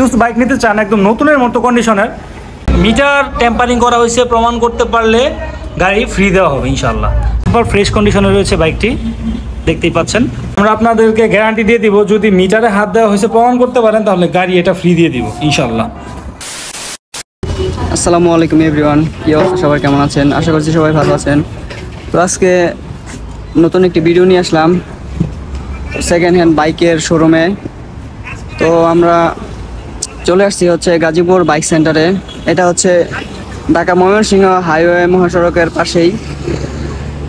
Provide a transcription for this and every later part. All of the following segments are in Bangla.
ইউজ বাইক নিতে চান একদম নতুনের মতো কন্ডিশনের মিটার টেম্পারিং করা হয়েছে প্রমাণ করতে পারলে গাড়ি ফ্রি দেওয়া হবে ইনশাল্লাহ সুপার ফ্রেশ কন্ডিশনে রয়েছে বাইকটি দেখতেই পাচ্ছেন। আমরা আপনাদেরকে গ্যারান্টি দিয়ে দিব যদি মিটারে হাত দেওয়া হয়েছে প্রমাণ করতে পারেন তাহলে গাড়ি এটা ফ্রি দিয়ে দিব ইনশাল্লাহ আসসালামু আলাইকুম এভরিওয়ান কি অবস্থা সবাই কেমন আছেন? আশা করছি সবাই ভালো আছেন। তো আজকে নতুন একটি ভিডিও নিয়ে আসলাম সেকেন্ড হ্যান্ড বাইকের শোরুমে তো আমরা চলে আসছি হচ্ছে গাজীপুর বাইক সেন্টারে এটা হচ্ছে ঢাকা ময়মনসিংহ হাইওয়ে মহাসড়কের পাশেই,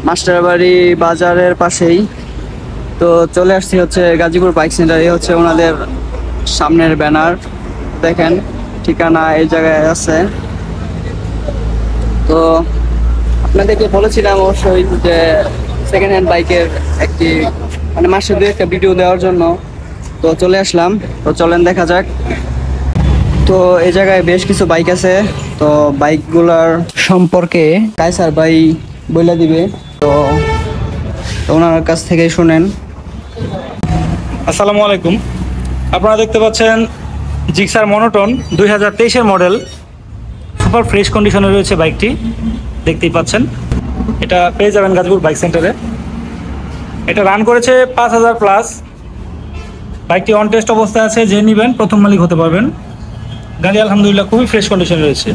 মাস্টারবাড়ি বাজারের পাশেই। তো চলে আসছি হচ্ছে গাজীপুর বাইক সেন্টারে হচ্ছে ওনাদের সামনের ব্যানার দেখেন, ঠিকানা এই জায়গায় আছে। তো আপনাদেরকে বলেছিলাম অবশ্যই যে সেকেন্ড হ্যান্ড বাইকের একটি মানে মাসে দু একটা ভিডিও দেওয়ার জন্য। তো চলে আসলাম। তো চলেন দেখা যাক। তো এই জায়গায় বেশ কিছু বাইক আছে। তো বাইকগুলার সম্পর্কে কায়সার ভাই বলে দিবে। তো ওনার কাছ থেকে শুনেন। আসসালামু আলাইকুম। আপনারা দেখতে পাচ্ছেন জিক্সার মনোটন দুই হাজার তেইশের মডেল। সুপার ফ্রেশ কন্ডিশনে রয়েছে বাইকটি। দেখতেই পাচ্ছেন। এটা পেয়ে যাবেন গাজীপুর বাইক সেন্টারে। এটা রান করেছে পাঁচ হাজার প্লাস। বাইকটি অন টেস্ট অবস্থায় আছে, যে নেবেন, প্রথম মালিক হতে পারবেন। গাড়ি আলহামদুলিল্লাহ খুবই ফ্রেশ কন্ডিশনে রয়েছে।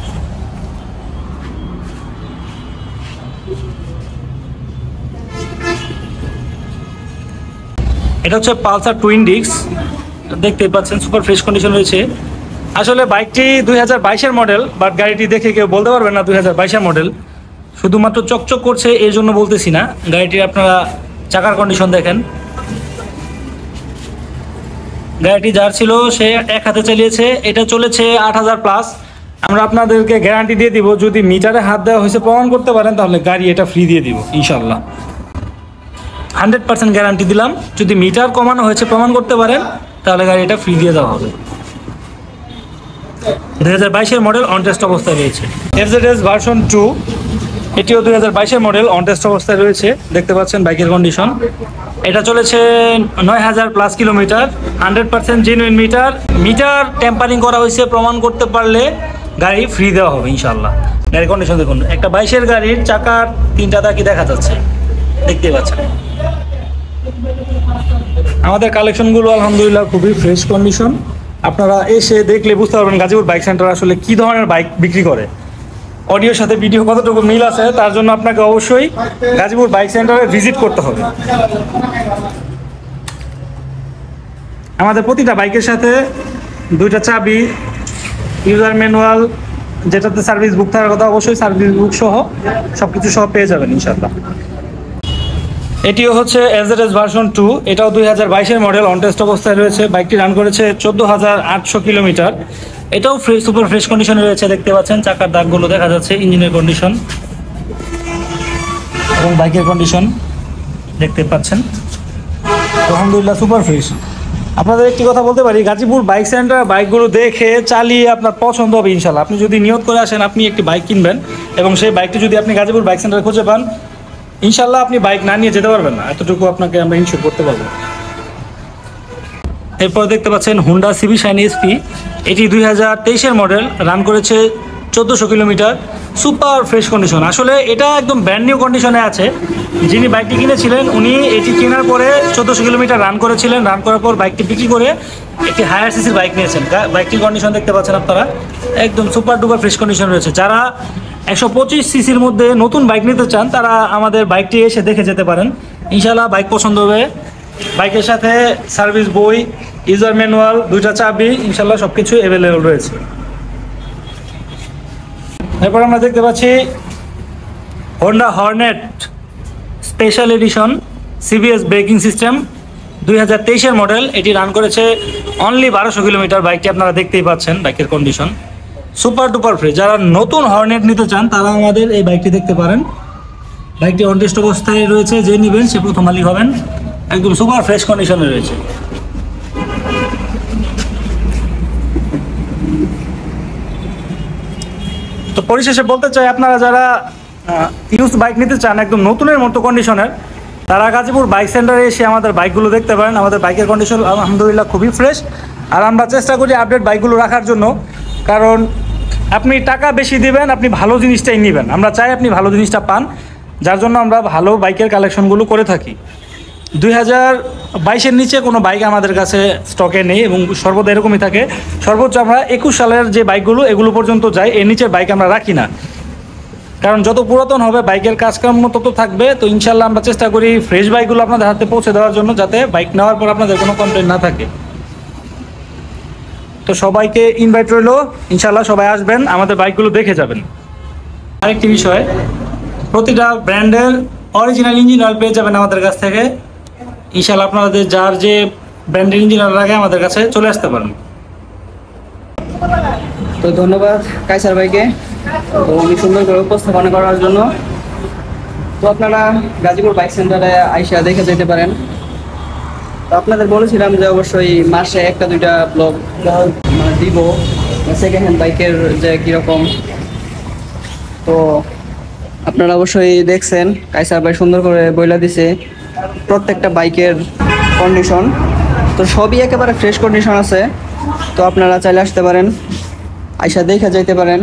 এটা হচ্ছে পালসার টুইন ডিক্স দেখতে পাচ্ছেন সুপার ফ্রেশ কন্ডিশন রয়েছে। আসলে বাইকটি দুই হাজার বাইশের মডেল বাট গাড়িটি দেখে কেউ বলতে পারবেন না দুই হাজার বাইশের মডেল শুধুমাত্র চকচক করছে এই জন্য বলতেছি না। গাড়িটির আপনারা চাকার কন্ডিশন দেখেন। গাড়িটি যার ছিল, সে এক হাতে চালিয়েছে। এটা চলেছে আট হাজার প্লাস আমরা আপনাদেরকে গ্যারান্টি দিয়ে দিব, যদি মিটারে হাত দেওয়া হয়েছে, প্রমাণ করতে পারেন, তাহলে গাড়ি এটা ফ্রি দিয়ে দিব ইনশাল্লাহ হান্ড্রেড পার্সেন্ট গ্যারান্টি দিলাম। যদি মিটার কমানো হয়েছে, প্রমাণ করতে পারেন, তাহলে গাড়ি এটা ফ্রি দিয়ে দেওয়া হবে। দু হাজার বাইশের মডেল অন টেস্ট অবস্থায় রয়েছে। F Z S version two এটিও দু হাজার বাইশের মডেল অন টেস্ট অবস্থায় রয়েছে। দেখতে পাচ্ছেন বাইকের কন্ডিশন এটা চলেছে নয় হাজার plus kilometre hundred percent genuine meter meter tampering করা হয়েছে, প্রমাণ করতে পারলে গাড়ি ফ্রি দেওয়া হবে ইনশাল্লাহ গাড়ির কন্ডিশন দেখুন, একটা বাইশের গাড়ির চাকার তিনটা দাকি দেখা যাচ্ছে? দেখতে পাচ্ছেন। আমাদের কালেকশনগুলো আলহামদুলিল্লাহ খুবই ফ্রেশ কন্ডিশন আপনারা এসে দেখলে বুঝতে পারবেন গাজীপুর বাইক সেন্টার আসলে কি ধরনের বাইক বিক্রি করে। অডিওর সাথে ভিডিও কতটুকু মিল আছে তার জন্য আপনাকে অবশ্যই গাজীপুর বাইক সেন্টারে ভিজিট করতে হবে। আমাদের প্রতিটা বাইকের সাথে দুইটা চাবি, ইউজার ম্যানুয়াল, যেটাতে সার্ভিস বুক থাকার কথা অবশ্যই সার্ভিস বুক সহ সব কিছু সহ পেয়ে যাবেন ইনশাল্লাহ এটিও হচ্ছে এস ভার্সন টু এটাও দুই হাজার বাইশের মডেল অন টেস্ট অবস্থায় রয়েছে। বাইকটি রান করেছে চোদ্দ হাজার আটশো কিলোমিটার। এটাও ফ্রেশ সুপার ফ্রেশ কন্ডিশনে রয়েছে, দেখতে পাচ্ছেন। চাকার দাগগুলো দেখা যাচ্ছে, ইঞ্জিনের কন্ডিশন এবং বাইকের কন্ডিশন দেখতে পাচ্ছেন। আলহামদুলিল্লাহ সুপার ফ্রেশ আপনাদের একটি কথা বলতে পারি, গাজীপুর বাইক সেন্টার বাইকগুলো দেখে চালিয়ে আপনার পছন্দ হবে ইনশাল্লাহ আপনি যদি নিয়ত করে আসেন, আপনি একটি বাইক কিনবেন এবং সেই বাইকটি যদি আপনি গাজীপুর বাইক সেন্টারে খুঁজে পান ইনশাল্লাহ আপনি বাইক না নিয়ে যেতে পারবেন না। এতটুকু আপনাকে আমরা ইনশিওর করতে পারব। এরপর দেখতে পাচ্ছেন হুন্ডা সিবি শাইন এসপি এটি দুই হাজার তেইশের মডেল রান করেছে চোদ্দোশো কিলোমিটার সুপার ফ্রেশ কন্ডিশন আসলে এটা একদম ব্র্যান্ড নিউ কন্ডিশনে আছে। যিনি বাইকটি কিনেছিলেন, উনি এটি কেনার পরে চোদ্দোশো কিলোমিটার রান করেছিলেন। রান করার পর বাইকটি বিক্রি করে একটি হায়ার সিসির বাইক নিয়েছেন। বাইকটির কন্ডিশন দেখতে পাচ্ছেন আপনারা। একদম সুপার ডুপার ফ্রেশ কন্ডিশন রয়েছে। যারা একশো পঁচিশ সিসির মধ্যে নতুন বাইক নিতে চান, তারা আমাদের বাইকটি এসে দেখে যেতে পারেন। ইনশাল্লাহ বাইক পছন্দ হবে। বাইকের সাথে সার্ভিস বই ইউজার ম্যানুয়াল, দুইটা চাবি ইনশাল্লাহ সব কিছু অ্যাভেলেবল রয়েছে। এরপর আমরা দেখতে পাচ্ছি Honda Hornet special edition CBS braking system দুই হাজার তেইশের মডেল এটি রান করেছে অনলি বারোশো কিলোমিটার। বাইকটি আপনারা দেখতেই পাচ্ছেন, বাইকের কন্ডিশন সুপার ডুপার ফ্রি যারা নতুন হর্নেট নিতে চান, তারা আমাদের এই বাইকটি দেখতে পারেন। বাইকটি অনটেস্ট অবস্থায় রয়েছে, যে নেবেন, সে প্রথম মালিক হবেন। একদম সুপার ফ্রেশ কন্ডিশনে রয়েছে। তো পরিশেষে বলতে চাই, আপনারা যারা ইউজ বাইক নিতে চান একদম নতুনের মতো কন্ডিশনের তারা গাজীপুর বাইক সেন্টারে এসে আমাদের বাইকগুলো দেখতে পারেন। আমাদের বাইকের কন্ডিশন আলহামদুলিল্লাহ খুবই ফ্রেশ আর আমরা চেষ্টা করি আপডেট বাইকগুলো রাখার জন্য। কারণ আপনি টাকা বেশি দিবেন, আপনি ভালো জিনিসটাই নেবেন। আমরা চাই আপনি ভালো জিনিসটা পান, যার জন্য আমরা ভালো বাইকের কালেকশনগুলো করে থাকি। দুই হাজার বাইশের নিচে কোনো বাইক আমাদের কাছে স্টকে নেই এবং সর্বদা এরকমই থাকে। সর্বোচ্চ আমরা একুশ সালের যে বাইকগুলো, এগুলো পর্যন্ত যাই, এর নিচের বাইক আমরা রাখি না। কারণ যত পুরাতন হবে, বাইকের কাজকর্ম তত থাকবে, তো ইনশাল্লাহ আমরা চেষ্টা করি ফ্রেশ বাইকগুলো আপনাদের হাতে পৌঁছে দেওয়ার জন্য যাতে বাইক নেওয়ার পর আপনাদের কোনো কমপ্লেন না থাকে। তো সবাইকে ইনভাইট রইল ইনশাল্লাহ সবাই আসবেন, আমাদের বাইকগুলো দেখে যাবেন। আরেকটি বিষয়, প্রতিটা ব্র্যান্ডের অরিজিনাল ইঞ্জিন অয়েল পেয়ে যাবেন আমাদের কাছ থেকে। ইনশাল্লাহ আপনাদের যার যে ব্র্যান্ডের ইঞ্জিন অয়েল লাগে আমাদের কাছে চলে আসতে পারেন। তো ধন্যবাদ কাইসার ভাইকে। তো উনি সুন্দর করে উপস্থাপনা করার জন্য। তো আপনারা গাজীপুর বাইক সেন্টারে আইসা দেখে যেতে পারেন। তো আপনাদের বলেছিলাম যে অবশ্যই মাসে একটা, দুইটা ব্লগ মানে দিব। সেকেন্ড হ্যান্ড বাইকের যে কীরকম। তো আপনারা অবশ্যই দেখছেন। কাইসার ভাই সুন্দর করে বইলা দিছে। প্রত্যেকটা বাইকের কন্ডিশন তো সবই একেবারে ফ্রেশ কন্ডিশন আছে। তো আপনারা চাইলে আসতে পারেন, আইসা দেখে যাইতে পারেন।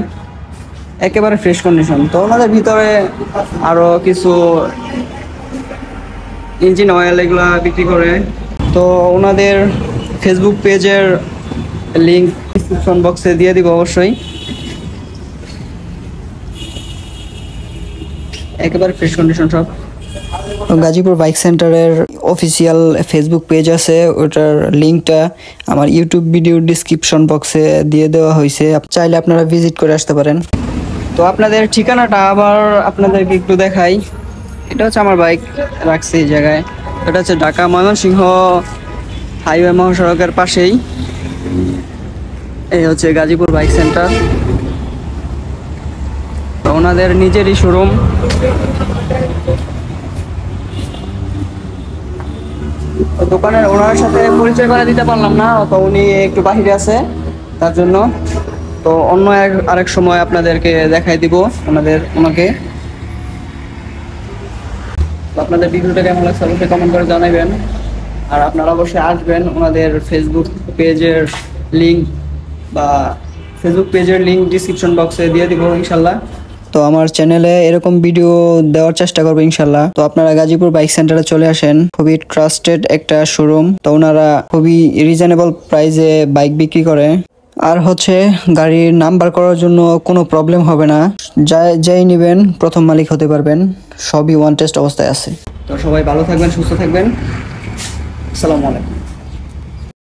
একেবারে ফ্রেশ কন্ডিশন তো ওনাদের ভিতরে আরও কিছু ইঞ্জিন অয়েল এগুলা বিক্রি করে। তো ওনাদের ফেসবুক পেজের লিঙ্ক ডিসক্রিপশন বক্সে দিয়ে দিব অবশ্যই। একেবারে ফ্রেশ কন্ডিশন সব। গাজীপুর বাইক সেন্টারের অফিসিয়াল ফেসবুক পেজ আছে, ওটার লিঙ্কটা আমার ইউটিউব ভিডিও ডিসক্রিপশন বক্সে দিয়ে দেওয়া হয়েছে। চাইলে আপনারা ভিজিট করে আসতে পারেন। তো আপনাদের ঠিকানাটা আবার আপনাদেরকে একটু দেখাই। এটা হচ্ছে আমার বাইক রাখছি এই জায়গায়। এটা হচ্ছে ঢাকা ময়মনসিংহ হাইওয়ে মহাসড়কের পাশেই। এই হচ্ছে গাজীপুর বাইক সেন্টার ওনাদের নিজেরই শোরুম তো দোকানের ওনার সাথে পরিচয় করে দিতে পারলাম না, তো উনি একটু বাহিরে আছে তার জন্য। তো অন্য এক, আরেক সময় আপনাদেরকে দেখাই দিব ওনাদের, ওনাকে। আপনাদের ভিডিওটা কেমন লাগছে অবশ্যই কমেন্ট করে জানাবেন আর আপনারা অবশ্যই আসবেন ওনাদের ফেসবুক পেজের লিঙ্ক বা ফেসবুক পেজের লিঙ্ক ডিসক্রিপশন বক্সে দিয়ে দিব ইনশাল্লাহ। তো আমার চ্যানেলে এরকম ভিডিও দেওয়ার চেষ্টা করব ইনশাল্লাহ তো আপনারা গাজীপুর বাইক সেন্টারে চলে আসেন। খুবই ট্রাস্টেড একটা শোরুম তো ওনারা খুবই রিজনেবল প্রাইসে বাইক বিক্রি করে। আর হচ্ছে গাড়ির নাম্বার করার জন্য কোনো প্রবলেম হবে না। যাই যাই নেবেন প্রথম মালিক হতে পারবেন। সবই ওয়ান টেস্ট অবস্থায় আছে। তো সবাই ভালো থাকবেন, সুস্থ থাকবেন। আসসালামু আলাইকুম।